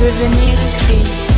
Devenir gris.